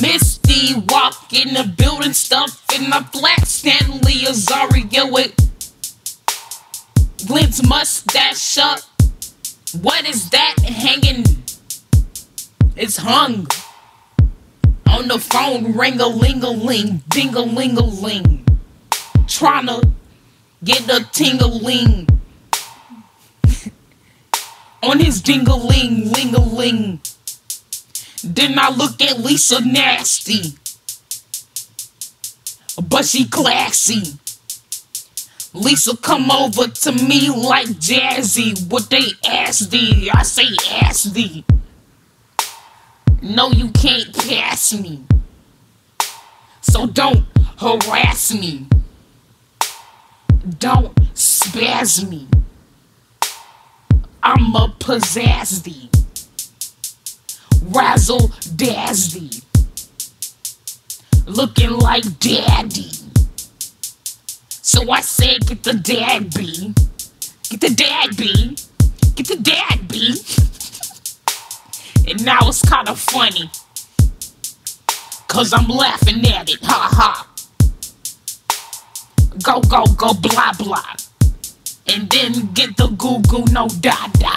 Misty walk in the building, stuff in the flat. Stanley Azaria with Glenn's mustache up. What is that hanging? It's hung on the phone. Ring a ling a ling, ding a ling a ling. Tryna get a ling on his ding a ling, ling a ling. Then I look at Lisa nasty, but she classy. Lisa come over to me like Jazzy with they ass D. I say ass D. No, you can't pass me. So don't harass me. Don't spaz me. I'm a pizzazzy razzle dazzly, looking like daddy. So I said, get the dad B, get the dad B, get the dad B. and now it's kind of funny, cause I'm laughing at it, ha ha. Go, go, go, blah, blah. And then get the goo goo, no da da.